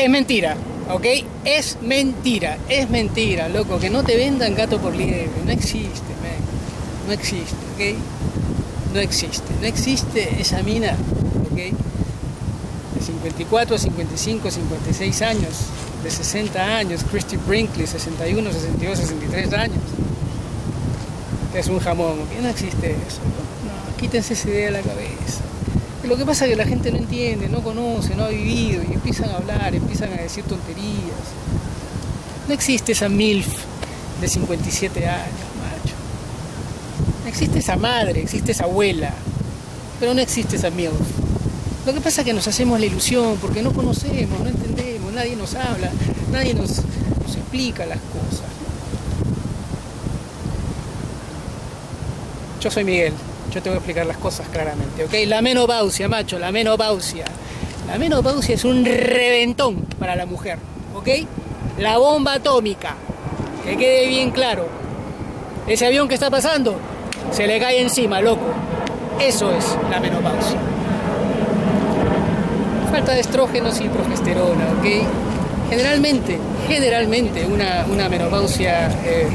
Es mentira, ¿ok? Es mentira, es mentira, loco. Que no te vendan gato por liebre. No existe, man. No existe, ¿ok? No existe. No existe esa mina, ¿ok? De 54, 55, 56 años, de 60 años, Christy Brinkley, 61, 62, 63 años. Es un jamón, ¿ok? No existe eso. No, quítense esa idea de la cabeza. Lo que pasa es que la gente no entiende, no conoce, no ha vivido y empiezan a hablar, empiezan a decir tonterías. No existe esa MILF de 57 años, macho. No existe esa madre, existe esa abuela, pero no existe esa MILF. Lo que pasa es que nos hacemos la ilusión porque no conocemos, no entendemos, nadie nos habla, nadie nos, nos explica las cosas. Yo soy Miguel. Yo te voy a explicar las cosas claramente, ¿ok? La menopausia, macho, la menopausia. La menopausia es un reventón para la mujer, ¿ok? La bomba atómica, que quede bien claro. Ese avión que está pasando, se le cae encima, loco. Eso es la menopausia. Falta de estrógenos y progesterona, ¿ok? Generalmente, generalmente una, una menopausia eh,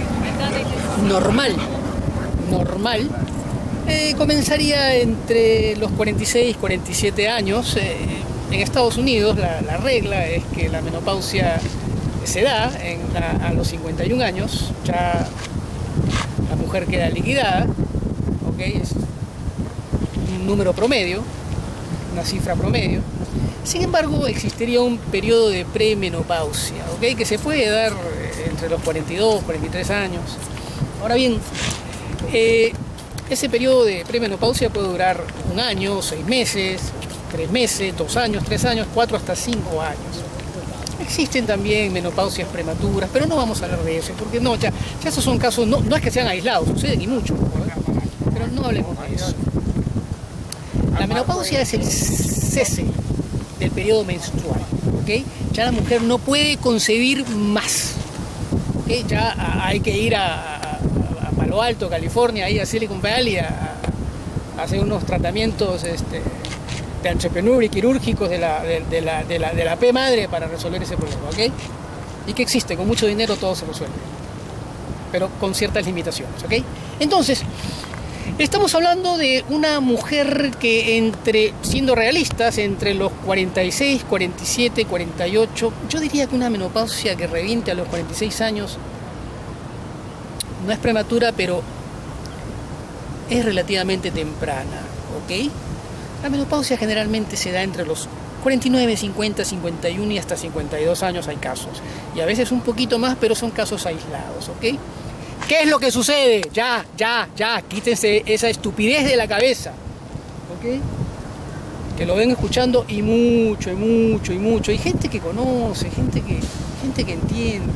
normal, normal, eh, comenzaría entre los 46 y 47 años. Eh, en Estados Unidos la, la, regla es que la menopausia se da a los 51 años, ya la mujer queda liquidada, ¿okay? es un número promedio, una cifra promedio. Sin embargo, existiría un periodo de premenopausia, ¿okay? que se puede dar entre los 42 y 43 años. Ahora bien, eh, ese periodo de premenopausia puede durar un año, seis meses, tres meses, dos años, tres años, cuatro hasta cinco años. Existen también menopausias prematuras, pero no vamos a hablar de eso, porque no, ya, ya esos son casos, no, no es que sean aislados, suceden y mucho, pero no hablemos de eso. La menopausia es el cese del periodo menstrual, ¿ok? Ya la mujer no puede concebir más, ¿ok? Ya hay que ir a, Alto, California, ahí a Silicon Valley, a, hacer unos tratamientos este, de entrepreneur y quirúrgicos de la, de, la, de, la, de la P madre para resolver ese problema, ¿ok? Y que existe, con mucho dinero todo se resuelve, pero con ciertas limitaciones, ¿ok? Entonces, estamos hablando de una mujer que entre, siendo realistas, entre los 46, 47, 48, yo diría que una menopausia que reviente a los 46 años no es prematura, pero es relativamente temprana, ¿ok? La menopausia generalmente se da entre los 49, 50, 51 y hasta 52 años hay casos. Y a veces un poquito más, pero son casos aislados, ¿ok? ¿Qué es lo que sucede? Ya, ya, ya, quítense esa estupidez de la cabeza, ¿ok? Que lo ven escuchando y mucho, y mucho, y mucho. Hay gente que conoce, gente que, gente que entiende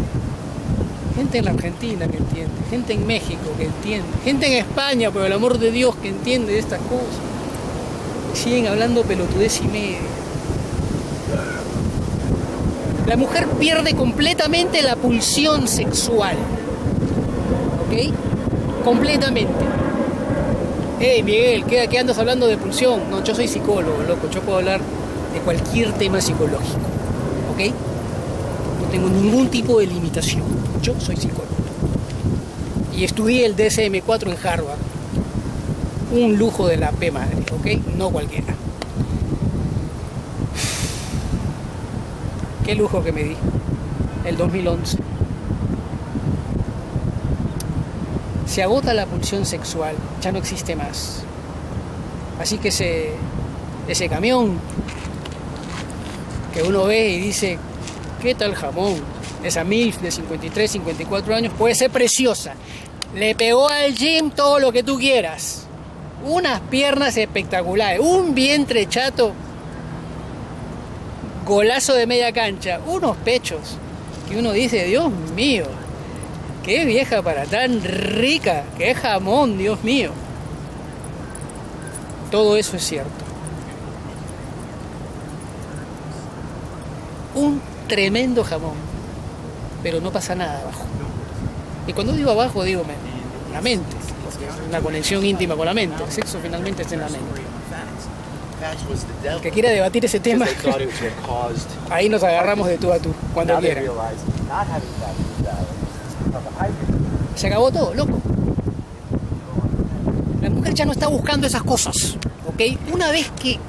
gente en la Argentina que entiende, gente en México que entiende, gente en España, por el amor de Dios, que entiende de estas cosas. Siguen hablando pelotudez y media. La mujer pierde completamente la pulsión sexual. ¿Ok? Completamente. Hey Miguel, ¿qué, ¿qué andas hablando de pulsión? No, yo soy psicólogo, loco. Yo puedo hablar de cualquier tema psicológico. ¿Ok? No tengo ningún tipo de limitación. Yo soy psicólogo. Y estudié el DSM-4 en Harvard. Un lujo de la P madre, ¿ok? No cualquiera. Qué lujo que me di. El 2011. Se agota la pulsión sexual, ya no existe más. Así que ese, ese camión que uno ve y dice, ¿qué tal jamón? Esa MILF de 53, 54 años, puede ser preciosa. Le pegó al gym todo lo que tú quieras. Unas piernas espectaculares, un vientre chato, golazo de media cancha, unos pechos que uno dice, Dios mío, qué vieja para tan rica, qué jamón, Dios mío. Todo eso es cierto. Un tremendo jamón pero no pasa nada abajo. Y cuando digo abajo, digo la mente, una conexión íntima con la mente. El sexo finalmente está en la mente. El que quiera debatir ese tema, ahí nos agarramos de tú a tú, cuando quiera. Se acabó todo, loco. La mujer ya no está buscando esas cosas, ¿ok? Una vez que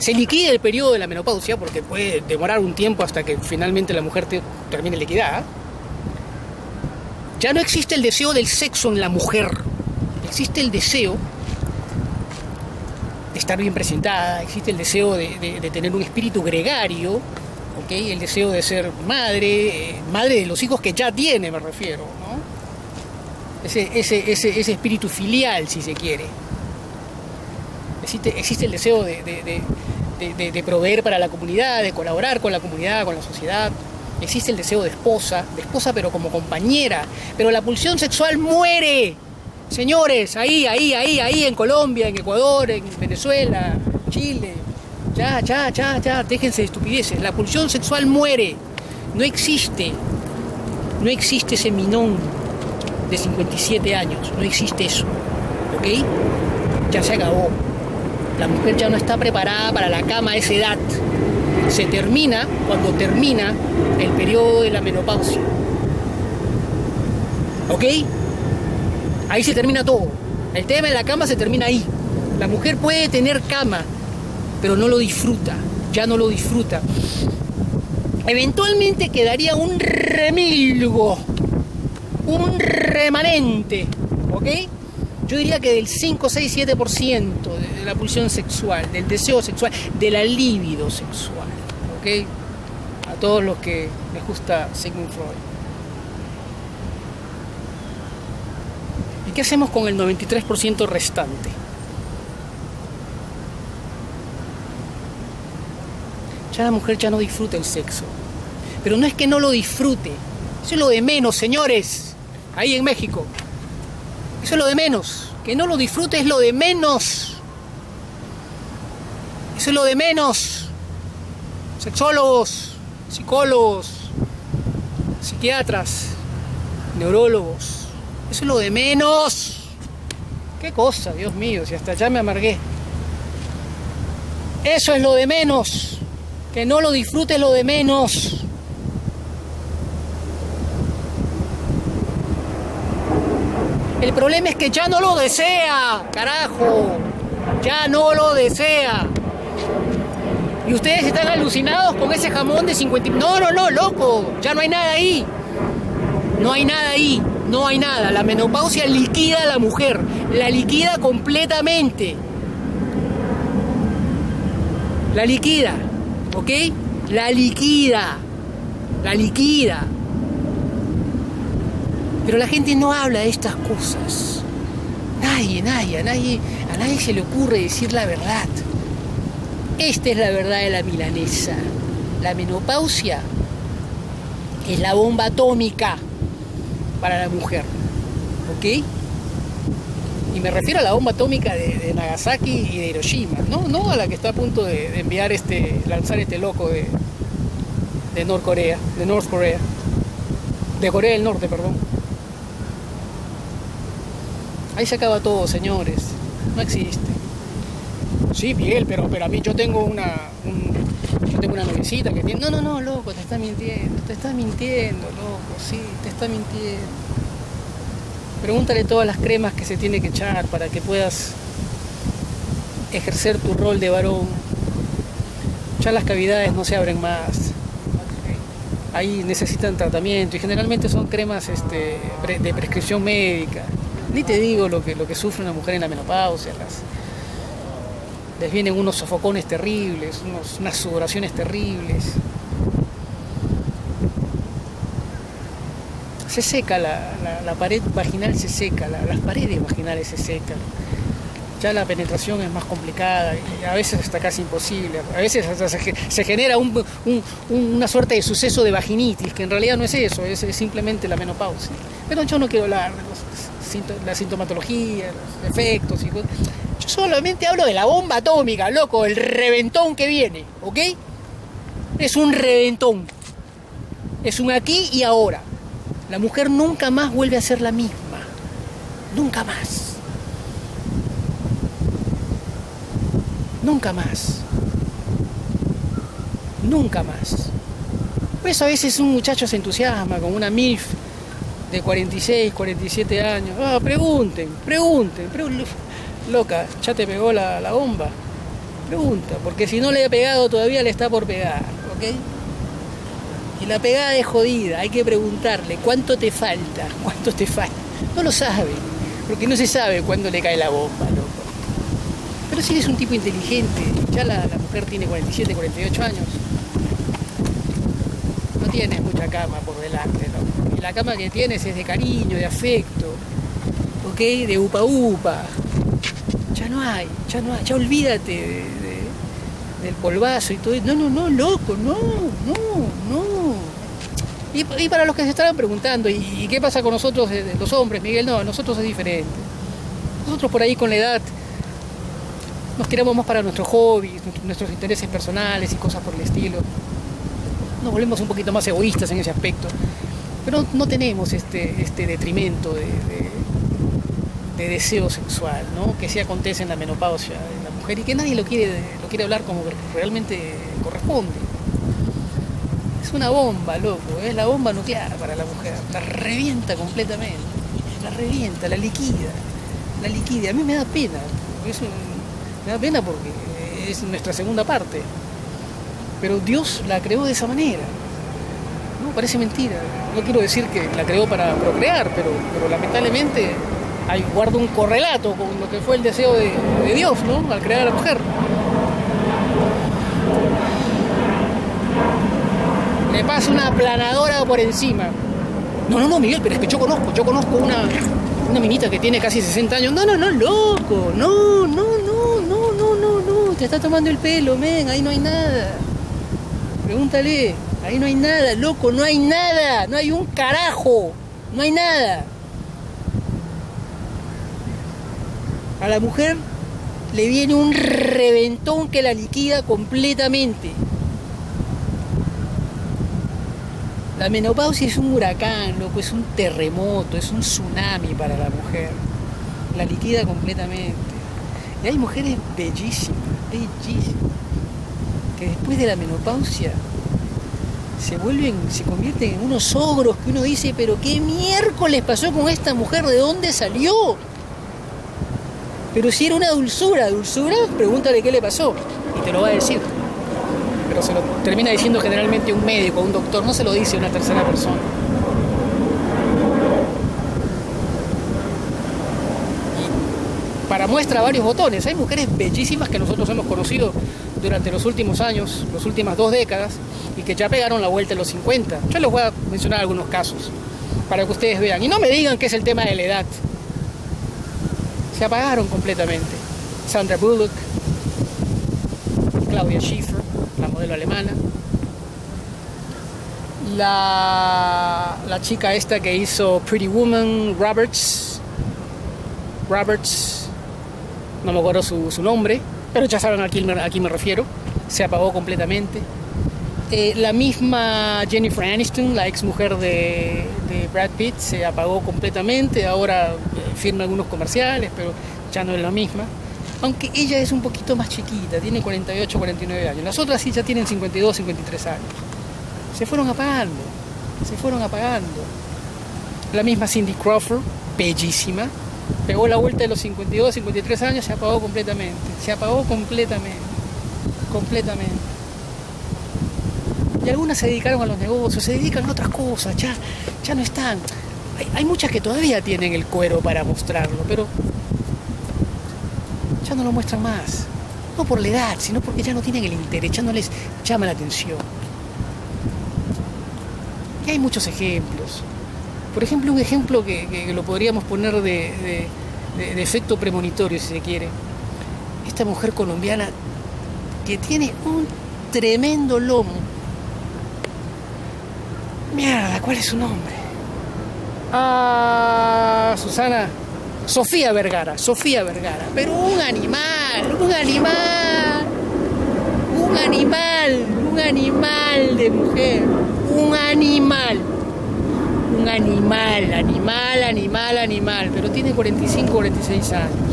se liquide el periodo de la menopausia, porque puede demorar un tiempo hasta que finalmente la mujer termine liquidada, ya no existe el deseo del sexo en la mujer, existe el deseo de estar bien presentada, existe el deseo de, tener un espíritu gregario, ¿okay? el deseo de ser madre, eh, madre de los hijos que ya tiene, me refiero, ¿no? ese, ese, ese, ese espíritu filial, si se quiere. Existe, existe el deseo de, de, proveer para la comunidad, de colaborar con la comunidad, con la sociedad. Existe el deseo de esposa, de esposa pero como compañera. Pero la pulsión sexual muere. Señores, ahí, ahí, ahí, ahí, en Colombia, en Ecuador, en Venezuela, Chile. Ya, ya, ya, ya, déjense de estupideces. La pulsión sexual muere. No existe. No existe ese minón de 57 años. No existe eso. ¿Ok? Ya se acabó. La mujer ya no está preparada para la cama a esa edad. Se termina cuando termina el periodo de la menopausia. ¿Ok? Ahí se termina todo. El tema de la cama se termina ahí. La mujer puede tener cama, pero no lo disfruta. Ya no lo disfruta. Eventualmente quedaría un remilgo, un remanente, ¿ok? Yo diría que del 5, 6, 7% de la pulsión sexual, del deseo sexual, de la libido sexual. ¿Ok? A todos los que les gusta Sigmund Freud. ¿Y qué hacemos con el 93% restante? Ya la mujer ya no disfruta el sexo. Pero no es que no lo disfrute. Eso es lo de menos, señores. Ahí en México. Eso es lo de menos. Que no lo disfrute es lo de menos. Eso es lo de menos. Sexólogos, psicólogos, psiquiatras, neurólogos. Eso es lo de menos. ¿Qué cosa, Dios mío? Si hasta ya me amargué. Eso es lo de menos. Que no lo disfrute es lo de menos. El problema es que ya no lo desea, carajo. Ya no lo desea. Y ustedes están alucinados con ese jamón de 50... No, no, no, loco. Ya no hay nada ahí. No hay nada ahí. No hay nada. La menopausia liquida a la mujer. La liquida completamente. La liquida. ¿Ok? La liquida. La liquida. Pero la gente no habla de estas cosas. Nadie, nadie, a nadie, a nadie se le ocurre decir la verdad. Esta es la verdad de la milanesa. La menopausia es la bomba atómica para la mujer. ¿Ok? Y me refiero a la bomba atómica de, Nagasaki y de Hiroshima, ¿no? No a la que está a punto de, enviar este, lanzar este loco de, de Norcorea, de North Korea, de Corea del Norte, perdón. Ahí se acaba todo, señores. No existe. Sí, Miguel, pero, pero a mí yo tengo una, yo tengo una novicita que tiene... No, no, no, loco, te está mintiendo, te está mintiendo, loco, sí, te está mintiendo. Pregúntale todas las cremas que se tiene que echar para que puedas ejercer tu rol de varón. Ya las cavidades no se abren más. Ahí necesitan tratamiento y generalmente son cremas este, de prescripción médica. Ni te digo lo que, lo que sufre una mujer en la menopausia, les vienen unos sofocones terribles, unas sudoraciones terribles. Se seca la, pared vaginal, se seca, las paredes vaginales se secan. Ya la penetración es más complicada y a veces está casi imposible. A veces se, genera una suerte de suceso de vaginitis, que en realidad no es eso, es, simplemente la menopausia. Pero yo no quiero hablar de la sintomatología, los efectos. Y Yo solamente hablo de la bomba atómica, loco, el reventón que viene, ¿ok? Es un reventón. Es un aquí y ahora. La mujer nunca más vuelve a ser la misma. Nunca más. Nunca más. Nunca más. Por eso a veces un muchacho se entusiasma con una MILF de 46, 47 años. Ah, pregunten, pregunten, pregunten. Loca, ya te pegó la, la bomba. Pregunta, porque si no le ha pegado todavía le está por pegar, ¿ok? Y la pegada es jodida, hay que preguntarle cuánto te falta, cuánto te falta. No lo sabe, porque no se sabe cuándo le cae la bomba, loco. Pero si eres un tipo inteligente, ya la, la mujer tiene 47, 48 años, tienes mucha cama por delante, ¿no? Y la cama que tienes es de cariño, de afecto, ¿ok? De upa upa. Ya no hay, ya no hay, ya olvídate de, de- del polvazo y todo. No, no, no, loco, no, no, no. Y, para los que se estarán preguntando, ¿y, qué pasa con nosotros, eh, los hombres, Miguel? No, nosotros es diferente. Nosotros por ahí con la edad nos tiramos más para nuestros hobbies, nuestros intereses personales y cosas por el estilo. Nos volvemos un poquito más egoístas en ese aspecto. Pero no tenemos este, este detrimento de, de- de deseo sexual, ¿no? Que sí acontece en la menopausia en la mujer y que nadie lo quiere, lo quiere hablar como realmente corresponde. Es una bomba, loco, es la bomba nuclear para la mujer. La revienta completamente. La revienta, la liquida. La liquida. A mí me da pena. Me da pena porque es nuestra segunda parte. Pero Dios la creó de esa manera. No, parece mentira. No quiero decir que la creó para procrear, pero, lamentablemente hay, guarda un correlato con lo que fue el deseo de, de Dios, ¿no? Al crear a la mujer. Le pasa una aplanadora por encima. No, no, no, Miguel, pero es que yo conozco, yo conozco una, una minita que tiene casi 60 años. No, no, no, loco. No, no, no, no, no, no, no. Te está tomando el pelo, men, ahí no hay nada. Pregúntale, ahí no hay nada, loco, no hay nada, no hay un carajo, no hay nada. A la mujer le viene un reventón que la liquida completamente. La menopausia es un huracán, loco, es un terremoto, es un tsunami para la mujer. La liquida completamente. Y hay mujeres bellísimas, bellísimas, que después de la menopausia se vuelven, se convierten en unos ogros que uno dice, pero qué miércoles pasó con esta mujer, ¿de dónde salió? Pero si era una dulzura, dulzura, pregúntale qué le pasó y te lo va a decir. Pero se lo termina diciendo generalmente un médico, un doctor, no se lo dice una tercera persona. Y para muestra varios botones, hay mujeres bellísimas que nosotros hemos conocido durante los últimos años, las últimas dos décadas, y que ya pegaron la vuelta en los 50. Yo les voy a mencionar algunos casos para que ustedes vean. Y no me digan que es el tema de la edad. Se apagaron completamente. Sandra Bullock, Claudia Schiffer, la modelo alemana. La, chica esta que hizo Pretty Woman, Roberts. Roberts, no me acuerdo su nombre, pero ya saben a quién me, refiero. Se apagó completamente. Eh, la misma Jennifer Aniston, la ex mujer de, de Brad Pitt, se apagó completamente. Ahora eh, firma algunos comerciales, pero ya no es la misma. Aunque ella es un poquito más chiquita, tiene 48, 49 años. Las otras sí ya tienen 52, 53 años. Se fueron apagando, se fueron apagando. La misma Cindy Crawford, bellísima, pegó la vuelta de los 52, 53 años, se apagó completamente. Se apagó completamente, completamente. Y algunas se dedicaron a los negocios, se dedican a otras cosas, ya, ya no están. Hay, hay muchas que todavía tienen el cuero para mostrarlo, pero ya no lo muestran más. No por la edad, sino porque ya no tienen el interés, ya no les llama la atención. Y hay muchos ejemplos. Por ejemplo, un ejemplo que, lo podríamos poner de- de efecto premonitorio, si se quiere. Esta mujer colombiana que tiene un tremendo lomo. Mierda, ¿cuál es su nombre? Ah, Susana. Sofía Vergara, Sofía Vergara. Pero un animal, un animal. Un animal, un animal de mujer. Un animal. Animal, animal, animal, animal. Pero tiene 45, 46 años.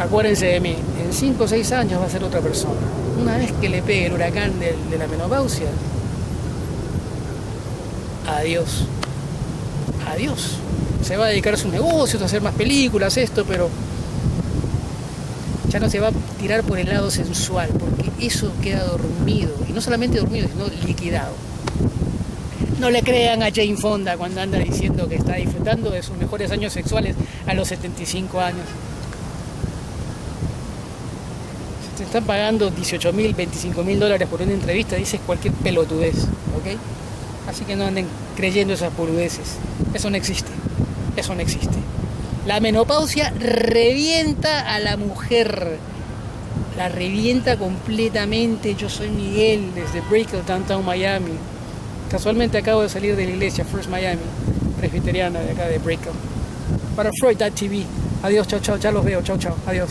acuérdense de mí, en 5 o 6 años va a ser otra persona. Una vez que le pegue el huracán de, de la menopausia, adiós. Adiós. Se va a dedicar a sus negocios, a hacer más películas, esto, pero ya no se va a tirar por el lado sensual, eso queda dormido, y no solamente dormido, sino liquidado. No le crean a Jane Fonda cuando anda diciendo que está disfrutando de sus mejores años sexuales a los 75 años. Si te están pagando 18 mil, 25 mil dólares por una entrevista, dices cualquier pelotudez, ¿ok? Así que no anden creyendo esas boludeces. Eso no existe. Eso no existe. La menopausia revienta a la mujer. La revienta completamente. Yo soy Miguel desde Brickell, Downtown Miami. Casualmente acabo de salir de la iglesia First Miami, presbiteriana de acá de Brickell. Para Freud.tv. Adiós, chao, chao. Ya los veo. Chao, chao. Adiós.